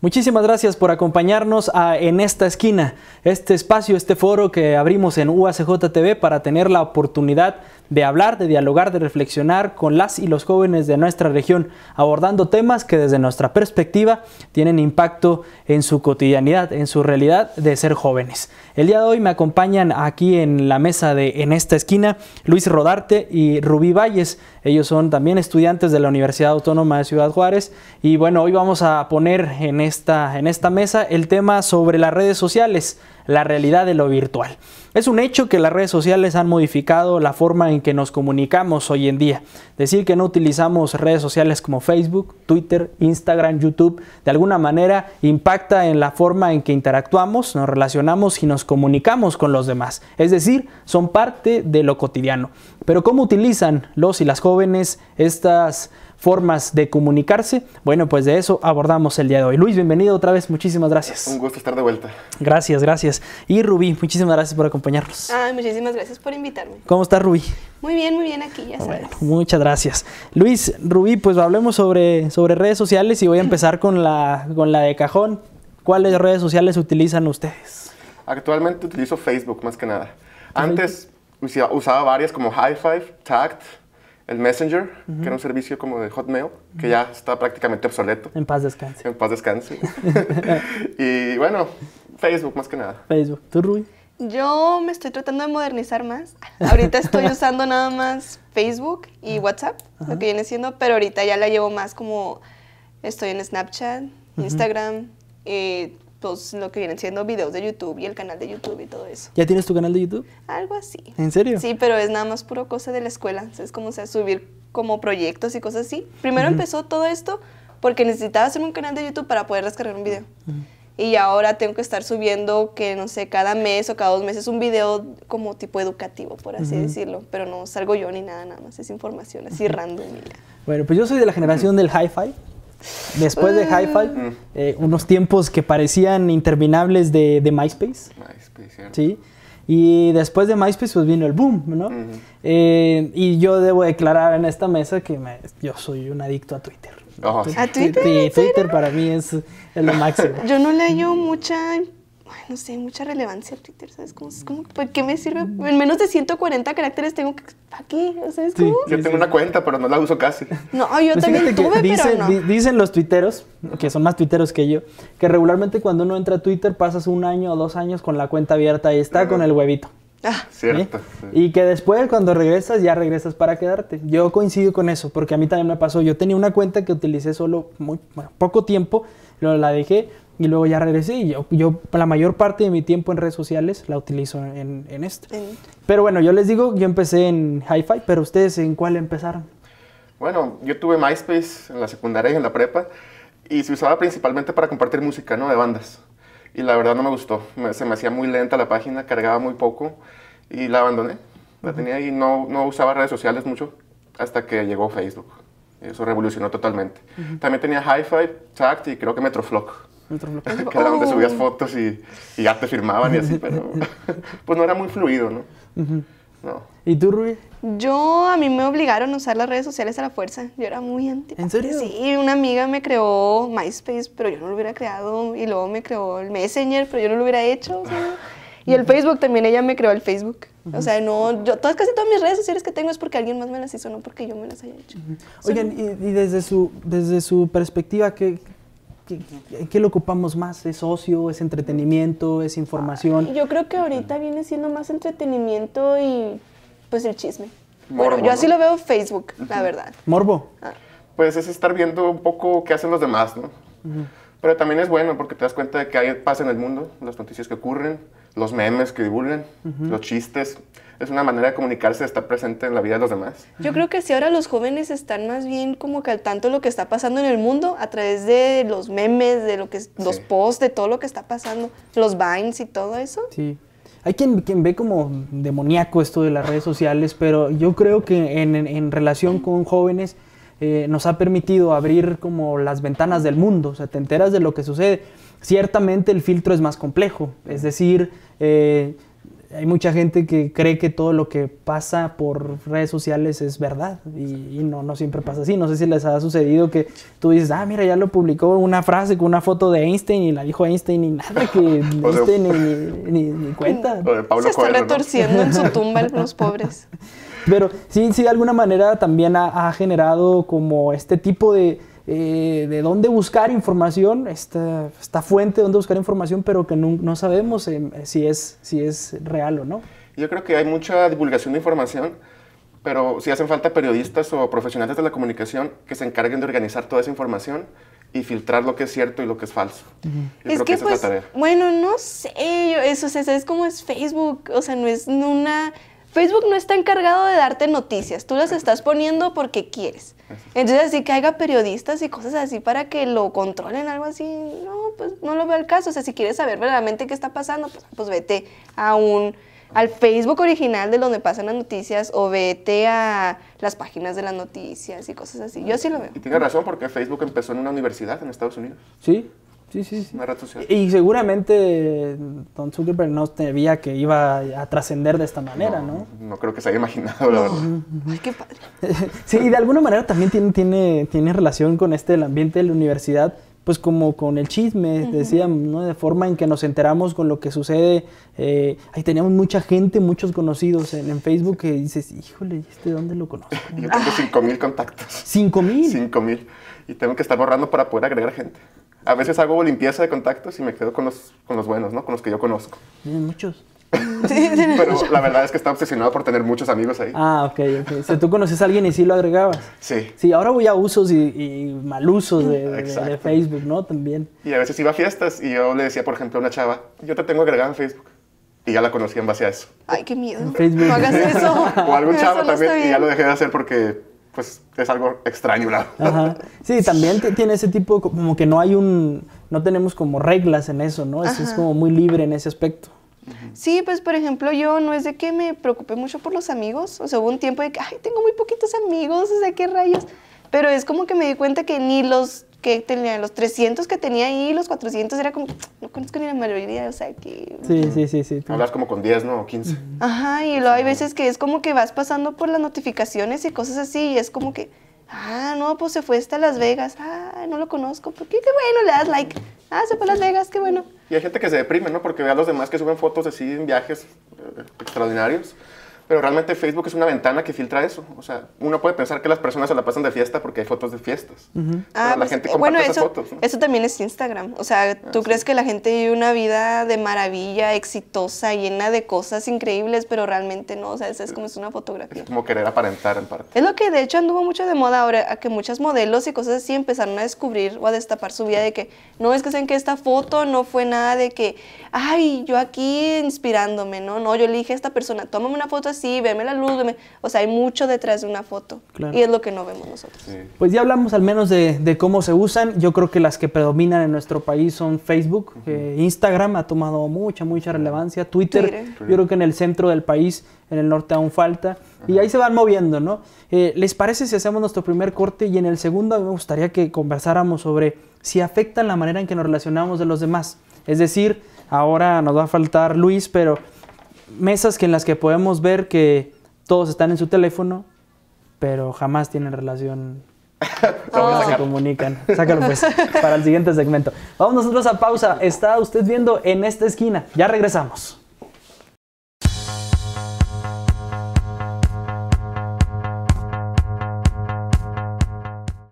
Muchísimas gracias por acompañarnos en esta esquina, este espacio, este foro que abrimos en UACJ TV para tener la oportunidad de hablar, de dialogar, de reflexionar con las y los jóvenes de nuestra región, abordando temas que desde nuestra perspectiva tienen impacto en su cotidianidad, en su realidad de ser jóvenes. El día de hoy me acompañan aquí en la mesa de En esta esquina Luis Rodarte y Rubí Valles. Ellos son también estudiantes de la Universidad Autónoma de Ciudad Juárez y bueno, hoy vamos a poner en esta, en esta mesa el tema sobre las redes sociales la realidad de lo virtual. Es un hecho que las redes sociales han modificado la forma en que nos comunicamos hoy en día. Decir que no utilizamos redes sociales como Facebook, Twitter, Instagram, YouTube, de alguna manera impacta en la forma en que interactuamos, nos relacionamos y nos comunicamos con los demás. Es decir, son parte de lo cotidiano. Pero ¿cómo utilizan los y las jóvenes estas formas de comunicarse. Bueno, pues de eso abordamos el día de hoy. Luis, bienvenido otra vez, muchísimas gracias. Un gusto estar de vuelta. Gracias, gracias. Y Rubí, muchísimas gracias por acompañarnos. Ah, muchísimas gracias por invitarme. ¿Cómo estás, Rubí? Muy bien, muy bien aquí, ya sabes. muchas gracias. Luis, Rubí, pues hablemos sobre, sobre redes sociales y voy a empezar con la, con la de cajón. ¿Cuáles redes sociales utilizan ustedes? Actualmente utilizo Facebook más que nada. Antes usaba varias como High Five, Tact, el Messenger, que era un servicio como de Hotmail, que ya está prácticamente obsoleto. En paz descanse. En paz descanse. y bueno, Facebook más que nada. Facebook. ¿Tú, Rui? Yo me estoy tratando de modernizar más. Ahorita estoy usando nada más Facebook y WhatsApp, lo que viene siendo, pero ahorita ya la llevo más como estoy en Snapchat, Instagram, eh, pues lo que vienen siendo videos de YouTube y el canal de YouTube y todo eso. ¿Ya tienes tu canal de YouTube? Algo así. ¿En serio? Sí, pero es nada más puro cosa de la escuela. Es como o sea, subir como proyectos y cosas así. Primero empezó todo esto porque necesitaba hacer un canal de YouTube para poder descargar un video. Y ahora tengo que estar subiendo que, no sé, cada mes o cada dos meses un video como tipo educativo, por así decirlo. Pero no salgo yo ni nada, nada más. Es información así random. Bueno, pues yo soy de la generación del hi-fi. Después de Hi-Fi, mm. eh, unos tiempos que parecían interminables de, de MySpace. MySpace, ¿sí? Y después de MySpace pues vino el boom, ¿no? Eh, y yo debo declarar en esta mesa que yo soy un adicto a Twitter. Oh, ¿A Twitter? Sí, Twitter para mí es, es lo máximo. Yo no le hallo mucha no sé, mucha relevancia al Twitter, ¿sabes? Como, como, ¿Por qué me sirve? En menos de 140 caracteres tengo que... ¿Para qué? ¿Sabes cómo? yo tengo una cuenta, pero no la uso casi. No, yo pues también tuve, dicen, pero no. Dicen los tuiteros, que son más tuiteros que yo, que regularmente cuando uno entra a Twitter pasas un año o dos años con la cuenta abierta y está con el huevito. Ah. Cierto. Y que después cuando regresas ya regresas para quedarte. Yo coincido con eso, porque a mí también me pasó. Yo tenía una cuenta que utilicé solo muy, poco tiempo, luego la dejé y luego ya regresé y yo, yo la mayor parte de mi tiempo en redes sociales la utilizo en, en esto. Pero bueno, yo les digo, yo empecé en Hi-Fi, pero ustedes en cuál empezaron? Bueno, yo tuve MySpace en la secundaria y en la prepa y se usaba principalmente para compartir música, ¿no? De bandas. Y la verdad no me gustó, se me hacía muy lenta la página, cargaba muy poco y la abandoné. La tenía ahí, no, no usaba redes sociales mucho hasta que llegó Facebook. Eso revolucionó totalmente. También tenía Hi-Fi, Tact y creo que Metroflock que era donde subías oh. fotos y, y, ya te firmaban y así, pero pues no era muy fluido, ¿no? no. ¿Y tú, Rubí? Yo, a mí me obligaron a usar las redes sociales a la fuerza. Yo era muy anti. ¿En serio? Sí, una amiga me creó MySpace, pero yo no lo hubiera creado. Y luego me creó el Messenger, pero yo no lo hubiera hecho. y el Facebook también, ella me creó el Facebook. O sea, no, yo, todas, casi todas mis redes sociales que tengo es porque alguien más me las hizo, no porque yo me las haya hecho. Oigan, y, y, desde, su, desde su perspectiva, ¿qué, ¿Qué, ¿Qué, lo ocupamos más? ¿Es ocio? ¿Es entretenimiento? ¿Es información? Yo creo que ahorita viene siendo más entretenimiento y pues el chisme. bueno, yo así lo veo Facebook, la verdad. ¿Morbo? Ah. Pues es estar viendo un poco qué hacen los demás, ¿no? Pero también es bueno porque te das cuenta de que hay pasa en el mundo, las noticias que ocurren, los memes que divulgan, los chistes es una manera de comunicarse, de estar presente en la vida de los demás. Yo creo que si ahora los jóvenes están más bien como que al tanto de lo que está pasando en el mundo a través de los memes, de lo que los posts, de todo lo que está pasando, los vines y todo eso. Sí. Hay quien, ve como demoníaco esto de las redes sociales, pero yo creo que en, en, relación con jóvenes eh, nos ha permitido abrir como las ventanas del mundo, o sea, te enteras de lo que sucede. Ciertamente el filtro es más complejo, es decir, eh, hay mucha gente que cree que todo lo que pasa por redes sociales es verdad y, no, no siempre pasa así. No sé si les ha sucedido que tú dices, ah, mira, ya lo publicó una frase con una foto de Einstein y la dijo Einstein y nada, que Einstein ni, ni, cuenta. Se está retorciendo en su tumba los pobres. Pero sí, sí, de alguna manera también ha generado como este tipo de eh, de dónde buscar información, esta, esta, fuente de dónde buscar información, pero que no, no sabemos eh, si, es, si es real o no. Yo creo que hay mucha divulgación de información, pero sí hacen falta periodistas o profesionales de la comunicación que se encarguen de organizar toda esa información y filtrar lo que es cierto y lo que es falso. es que, pues, bueno, no sé, eso, o sea, es como es Facebook, o sea, no es una Facebook no está encargado de darte noticias, tú las estás poniendo porque quieres. Entonces, así que haya periodistas y cosas así para que lo controlen, algo así, no, pues no lo veo el caso. O sea, si quieres saber verdaderamente qué está pasando, pues, pues vete a un, al Facebook original de donde pasan las noticias o vete a las páginas de las noticias y cosas así. Yo sí lo veo. Y tiene razón porque Facebook empezó en una universidad en Estados Unidos. Sí, Sí, sí, sí. Y seguramente Don Zuckerberg no sabía que iba a trascender de esta manera, ¿no? ¿no? creo que se haya imaginado, la verdad. Ay, qué padre. sí, y de alguna manera también tiene, tiene, tiene relación con este, el ambiente de la universidad, pues como con el chisme, decíamos, ¿no? De forma en que nos enteramos con lo que sucede. Eh, ahí teníamos mucha gente, muchos conocidos en, Facebook que dices, híjole, ¿este dónde lo conozco? Yo tengo 5 mil contactos. ¿Cinco mil? 5 mil. Y tengo que estar borrando para poder agregar gente a veces hago limpieza de contactos y me quedo con los, con los buenos, ¿no? Con los que yo conozco. Tienen muchos. Pero la verdad es que está obsesionado por tener muchos amigos ahí. Ah, ok, ok. O sea, tú conoces a alguien y sí lo agregabas. Sí. Sí, ahora voy a usos y, y mal usos de, de, Facebook, ¿no? También. Y a veces iba a fiestas y yo le decía, por ejemplo, a una chava, yo te tengo agregada en Facebook. Y ya la conocí en base a eso. Ay, qué miedo. En Facebook. No hagas eso. o algún chavo también, y ya lo dejé de hacer porque pues es algo extraño. Ajá. Sí, también tiene ese tipo, como que no hay un, no tenemos como reglas en eso, ¿no? Es, es como muy libre en ese aspecto. Sí, pues por ejemplo, yo no es de que me preocupe mucho por los amigos, o sea, hubo un tiempo de que, ay, tengo muy poquitos amigos, o sea, qué rayos, pero es como que me di cuenta que ni los que tenía, los 300 que tenía ahí, los 400, era como, no conozco ni la mayoría, o sea, que... Sí, sí, sí, sí. Hablas como con 10, ¿no? O 15. Ajá, y luego hay veces que es como que vas pasando por las notificaciones y cosas así, y es como que, ah, no, pues se fue hasta Las Vegas, ah, no lo conozco, ¿por qué? Qué bueno, le das like, ah, se fue a Las Vegas, qué bueno. Y hay gente que se deprime, ¿no? Porque ve a los demás que suben fotos así en viajes eh, extraordinarios pero realmente Facebook es una ventana que filtra eso. O sea, uno puede pensar que las personas se la pasan de fiesta porque hay fotos de fiestas. ah, la pues, gente bueno, eso, fotos. Eso también es Instagram. O sea, ¿tú ah, crees que la gente vive una vida de maravilla, exitosa, llena de cosas increíbles, pero realmente no? O sea, es, como es una fotografía. Es como querer aparentar en parte. Es lo que de hecho anduvo mucho de moda ahora, a que muchas modelos y cosas así empezaron a descubrir o a destapar su vida de que no es que sean que esta foto no fue nada de que, ay, yo aquí inspirándome, no, no, yo le dije a esta persona, tómame una foto así sí, veme la luz, veme. O sea, hay mucho detrás de una foto. Y es lo que no vemos nosotros. Pues ya hablamos al menos de, cómo se usan. Yo creo que las que predominan en nuestro país son Facebook, Instagram ha tomado mucha, mucha relevancia, Twitter, yo creo que en el centro del país, en el norte aún falta. Y ahí se van moviendo, ¿no? Eh, ¿Les parece si hacemos nuestro primer corte y en el segundo me gustaría que conversáramos sobre si afectan la manera en que nos relacionamos de los demás? Es decir, ahora nos va a faltar Luis, pero mesas que en las que podemos ver que todos están en su teléfono, pero jamás tienen relación. No se comunican. Sácalo pues para el siguiente segmento. Vamos nosotros a pausa. Está usted viendo en esta esquina. Ya regresamos.